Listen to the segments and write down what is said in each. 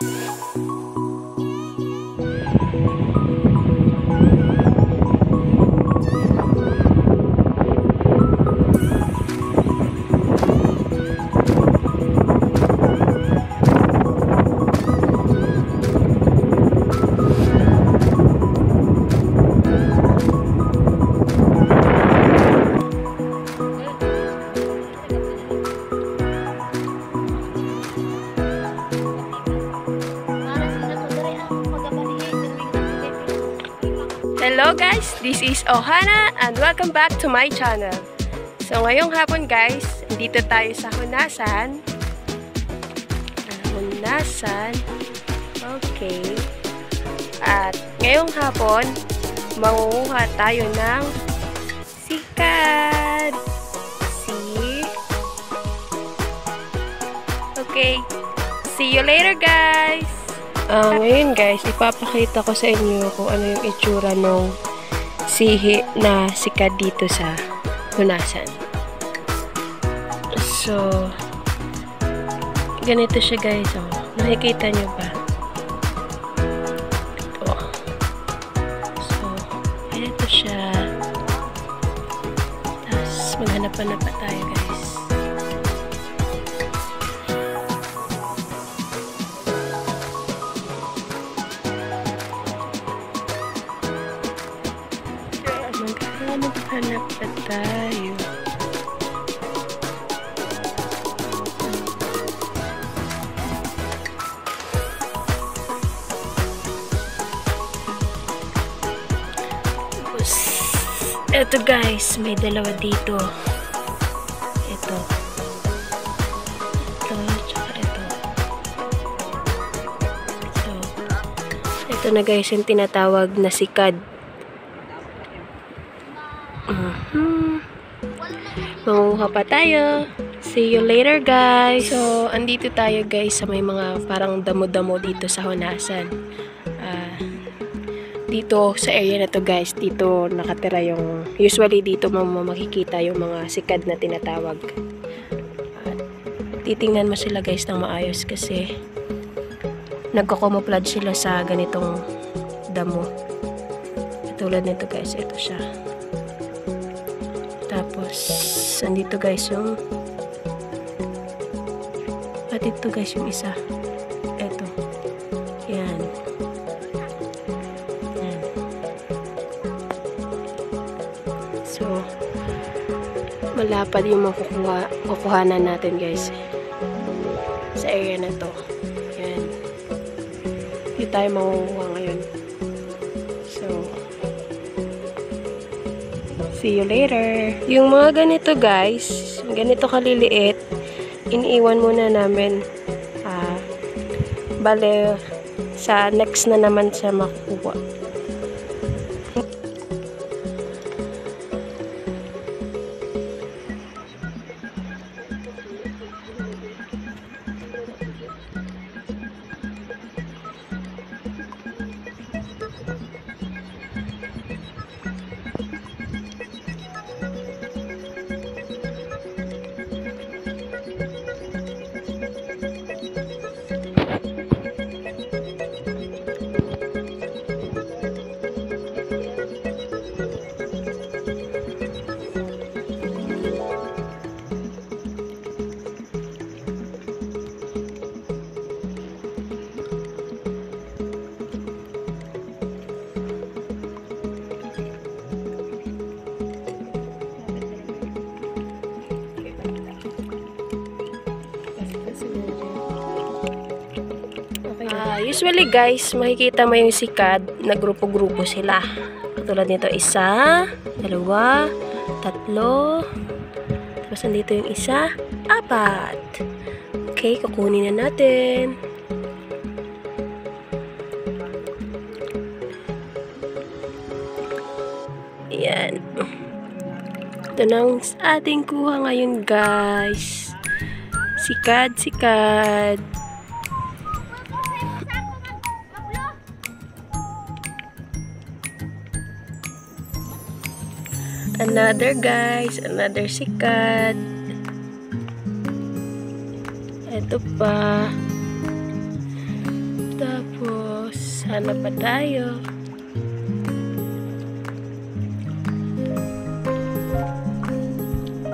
えっ? Hello guys, this is Ohana and welcome back to my channel. So ngayong hapon guys, dito tayo sa Hunasan. Hunasan. Okay. At ngayong hapon, mangunguha tayo ng sikad. See? Okay. See you later guys! Ah, ngayon guys, ipapakita ko sa inyo kung ano yung itsura ng sihi na sikat dito sa Hunasan. So, ganito siya guys. Oh. Nakikita nyo ba? Ito. So, ganito siya. Tapos, maghanap-hanap pa tayo guys. Maghanap pa tayo. Eto guys, may dalawa dito. Ito. Ito, tsaka ito. So, ito na guys yung tinatawag na sikad. Manguha pa tayo. See you later, guys. So, andito tayo, guys, sa may mga parang damo-damo dito sa Honasan. Ah, dito sa area na to, guys, dito nakatira yung, usually dito makikita yung mga sikad na tinatawag. At titingnan mo sila, guys, ng maayos kasi nagko-camouflage sila sa ganitong damo. Tulad nito, guys, ito siya. Tapos, andito guys yung at ito guys yung isa. Ito. Yan. Yan. So, malapad yung makukuha, kukuhanan natin guys. Sa area na to. Yan. Hindi tayo makukuha ngayon. See you later. Yung mga ganito guys, ganito kaliliit, iniiwan muna namin. Ah, bale, sa next na naman siya makukuha. Usually guys, makikita mo yung sikad na grupo-grupo sila. Tulad nito, isa, dalawa, tatlo, tapos nandito yung isa, apat. Okay, kukunin na natin. Yan. Ito na ang ating kuha ngayon guys. Sikad, sikad. Another guys, another sikat. Ito pa. Tapos, sana pa tayo.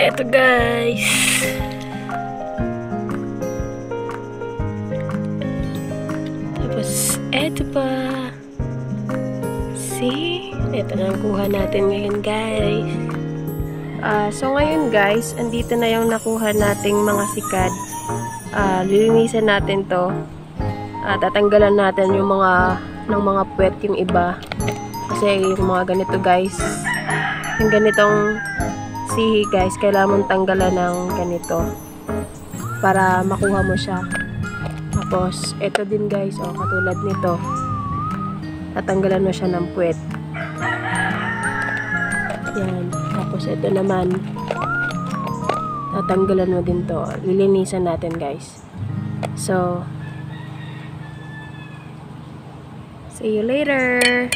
Eto guys. Tapos, eto pa. See? Eto na ang kuha natin ngayon guys. Ah, so ngayon guys, andito na yung nakuha nating mga sikad. Ah, lilinisan natin to. Ah, tatanggalan natin yung mga ng mga puwet yung iba. Kasi yung mga ganito guys, yung ganitong sihi guys, kailangan mong tanggalan ng ganito para makuha mo siya. Tapos, ito din guys, oh, katulad nito. Tatanggalan mo siya ng puwet. Yan. Tapos, ito naman. Tatanggalan mo din to. Lilinisan natin guys. So, see you later!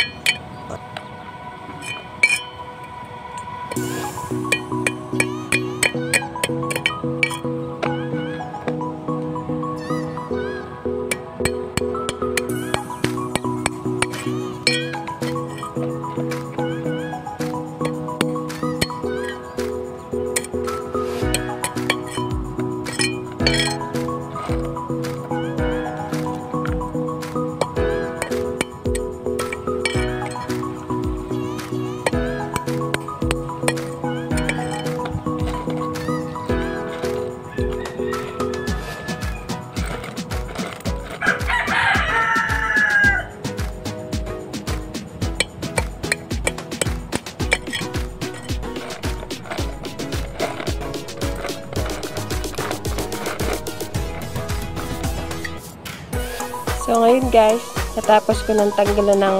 So, ngayon guys, natapos ko ng tanggalan ng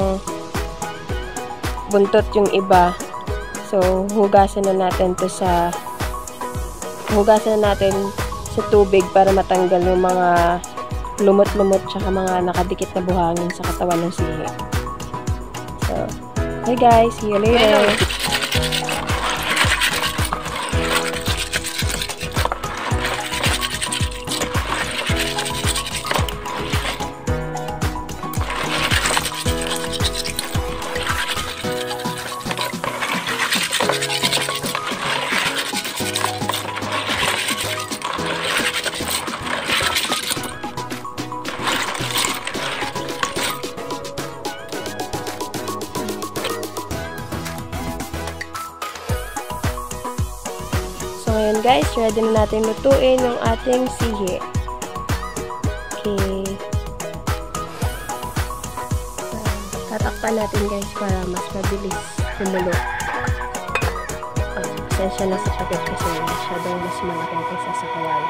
buntot yung iba. So, hugasan na natin to sa hugasan na natin sa tubig para matanggal yung mga lumot-lumot tsaka mga nakadikit na buhangin sa katawan ng sihi. So, hey guys, see you later. Guys, ready na natin lutuin yung ating sihi. Okay. Tatakpan natin guys para mas mabilis kumulo. Uh, sensya na sa pagat kasi masyadong mas malaki kaysa sa kawali.